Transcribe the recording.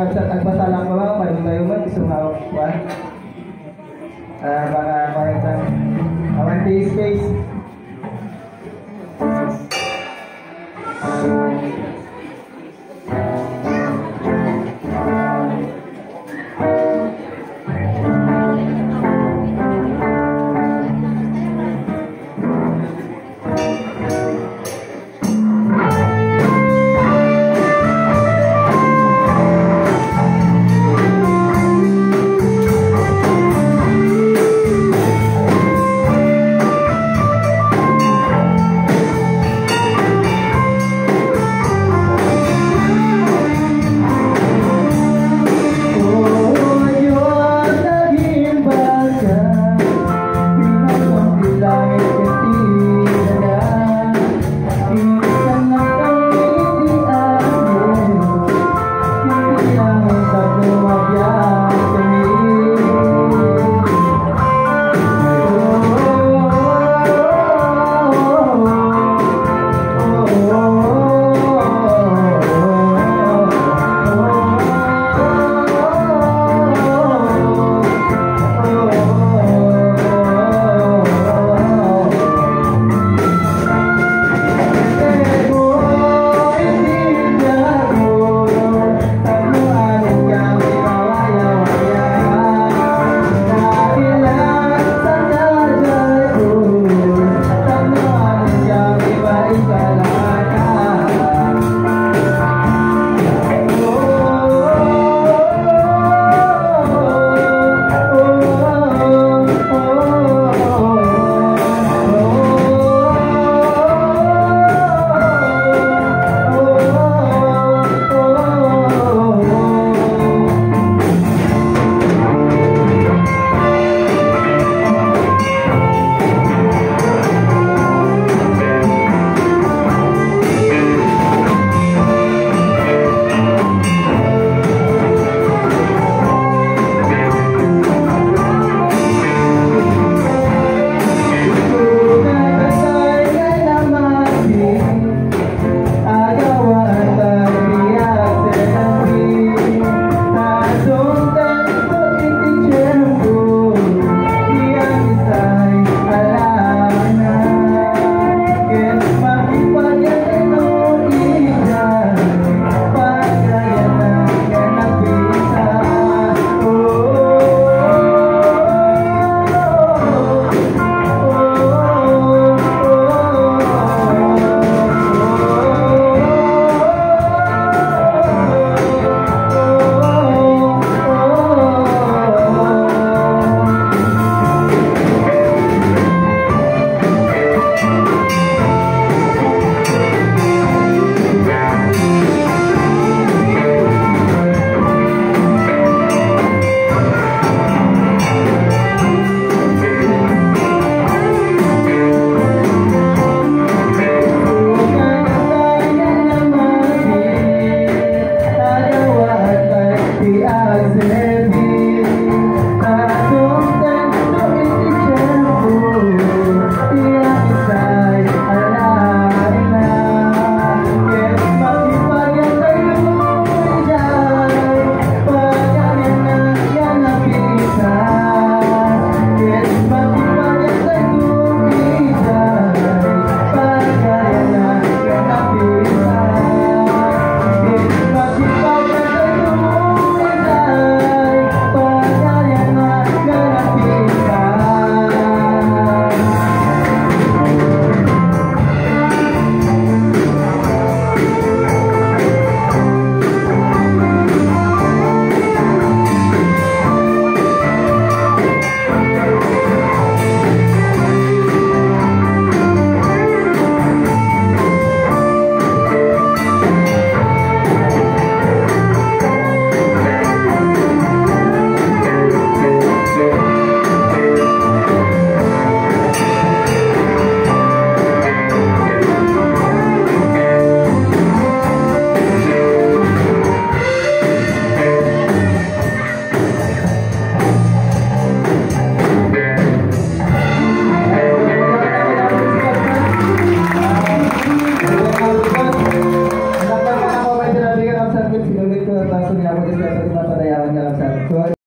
Question na nga sa nagbasa lang ko lang,